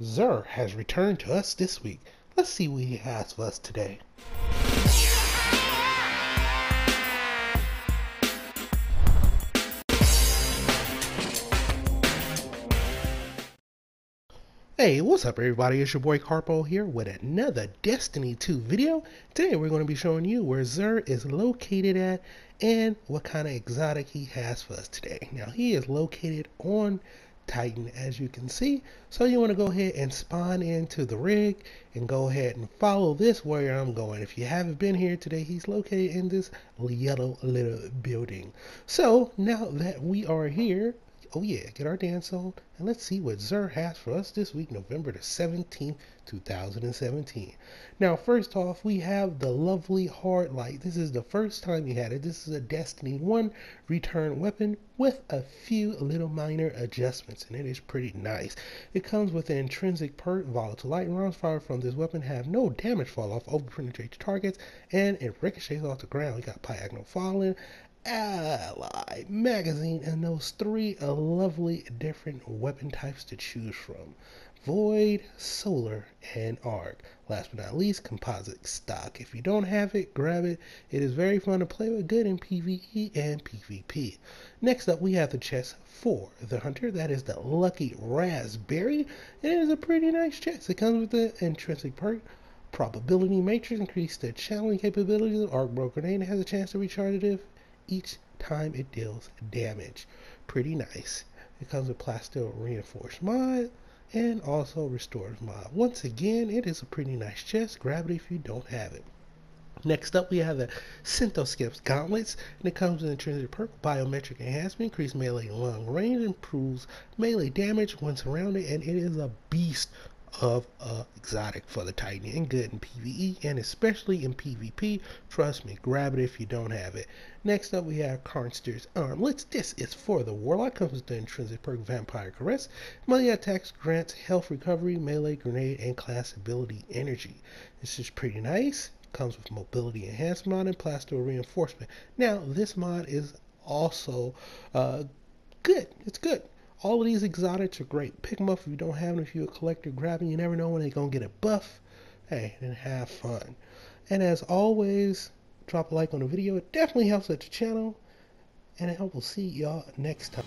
Xur has returned to us this week. Let's see what he has for us today. Hey, what's up everybody? It's your boy Karpo here with another Destiny 2 video. Today we're going to be showing you where Xur is located at and what kind of exotic he has for us today. Now he is located on Titan as you can see. So you want to go ahead and spawn into the rig and go ahead and follow this where I'm going. If you haven't been here today, he's located in this yellow little building. So now that we are here, oh yeah, get our dance on, and let's see what Xur has for us this week, November the 17th, 2017. Now, first off, we have the lovely Hard Light. This is the first time you had it. This is a Destiny 1 return weapon with a few little minor adjustments, and it is pretty nice. It comes with an intrinsic perk, volatile light rounds fired from this weapon have no damage fall off, over penetrate targets, and it ricochets off the ground. We got Polygonal Rifling, Alloy magazine and those three lovely different weapon types to choose from. Void, Solar, and Arc. Last but not least, composite stock. If you don't have it, grab it. It is very fun to play with good in PvE and PvP. Next up, we have the chest for the Hunter. That is the Lucky Raspberry. And it is a pretty nice chest. It comes with the intrinsic perk probability matrix increase the channeling capabilities of arcbolt grenade It has a chance to recharge it if each time it deals damage. Pretty nice. It comes with plasteel reinforced mod and also restores mod. Once again, it is a pretty nice chest. Grab it if you don't have it. Next up, we have the Synthoceps Gauntlets, and it comes with intrinsic perk, biometric enhancement, increased melee long range, improves melee damage when surrounded, and it is a beast of uh, exotic for the Titan and good in PvE and especially in PvP. Trust me, grab it if you don't have it. Next up, we have Karnstein's Armlets. This is for the Warlock. Comes with the intrinsic perk Vampire Caress. Melee attacks grants health recovery, melee grenade, and class ability energy. This is pretty nice. Comes with mobility enhancement and plasteel reinforcement. Now, this mod is also uh, good. It's good. All of these exotics are great. Pick them up if you don't have them. If you're a collector, grab them. You never know when they're going to get a buff. Hey, and have fun. And as always, drop a like on the video. It definitely helps at the channel. And I hope we'll see y'all next time.